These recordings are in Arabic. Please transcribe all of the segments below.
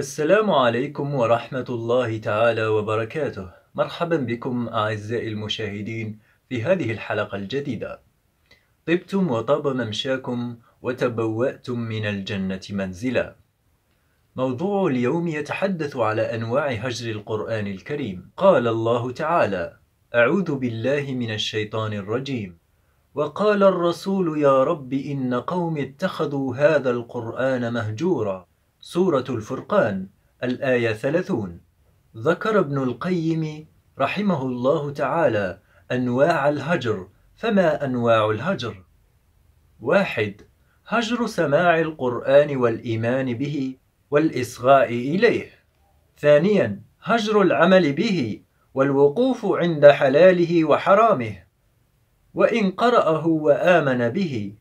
السلام عليكم ورحمة الله تعالى وبركاته. مرحبا بكم أعزائي المشاهدين في هذه الحلقة الجديدة. طبتم وطاب ممشاكم وتبوأتم من الجنة منزلا. موضوع اليوم يتحدث على أنواع هجر القرآن الكريم. قال الله تعالى أعوذ بالله من الشيطان الرجيم. وقال الرسول يا رب إن قوم اتخذوا هذا القرآن مهجورا. سورة الفرقان الآية ثلاثون. ذكر ابن القيم رحمه الله تعالى أنواع الهجر فما أنواع الهجر؟ واحد هجر سماع القرآن والإيمان به والإصغاء إليه. ثانيا هجر العمل به والوقوف عند حلاله وحرامه وإن قرأه وآمن به.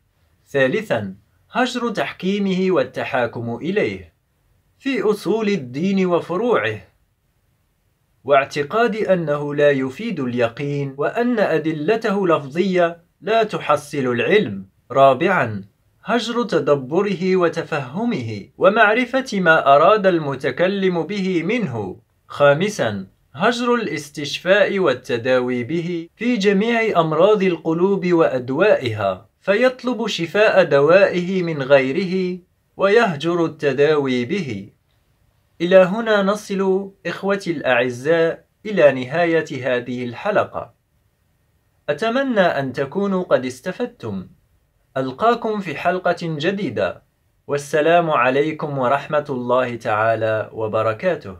ثالثا هجر تحكيمه والتحاكم إليه. في أصول الدين وفروعه واعتقاد أنه لا يفيد اليقين وأن أدلته لفظية لا تحصل العلم. رابعا هجر تدبره وتفهمه ومعرفة ما أراد المتكلم به منه. خامسا هجر الاستشفاء والتداوي به في جميع أمراض القلوب وأدوائها فيطلب شفاء دوائه من غيره ويهجر التداوي به. إلى هنا نصل إخوتي الأعزاء إلى نهاية هذه الحلقة. أتمنى أن تكونوا قد استفدتم. ألقاكم في حلقة جديدة. والسلام عليكم ورحمة الله تعالى وبركاته.